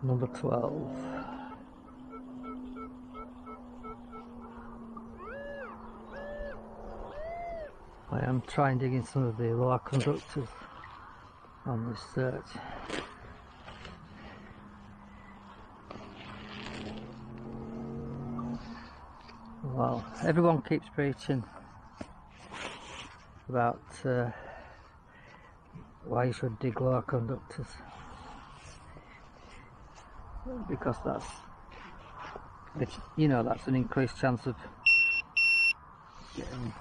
Number 12. I am trying digging some of the lower conductors on this search. Well, everyone keeps preaching about uh, why you should dig lower conductors because that's you know that's an increased chance of getting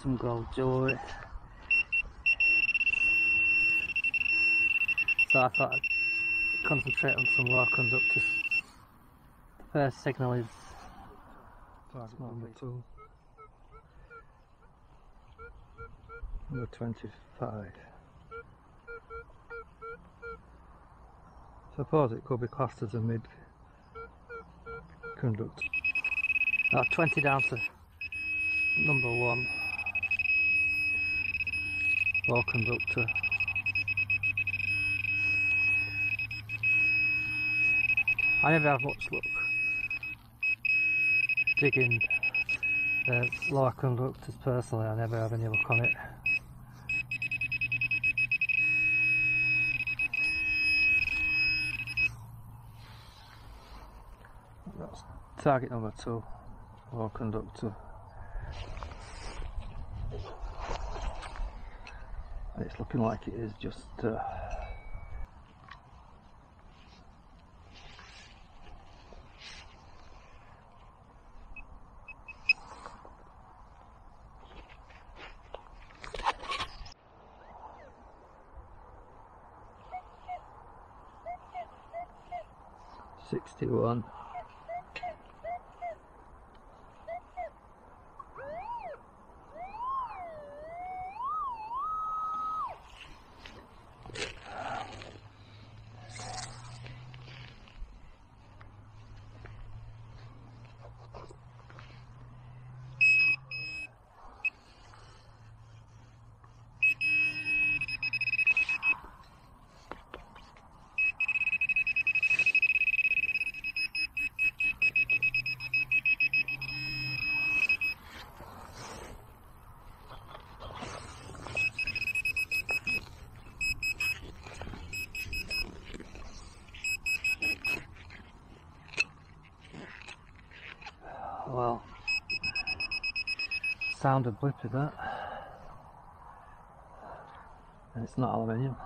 some gold jewellery so I thought I'd concentrate on some lower conductors. The first signal is Target number two. number 25 suppose it could be classed as a mid conductor oh, 20 down to number one. Low conductor. I never have much luck digging uh, lower conductors personally. I never have any luck on it That's target number two, low conductor. And it's looking like it is just uh, sixty-one. Well, sounded blippy that. And it's not aluminium.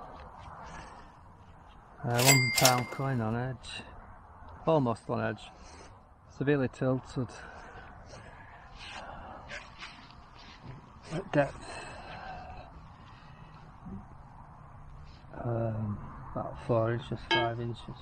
Uh, one pound coin on edge. Almost on edge. Severely tilted. At depth. Um, about four inches, five inches.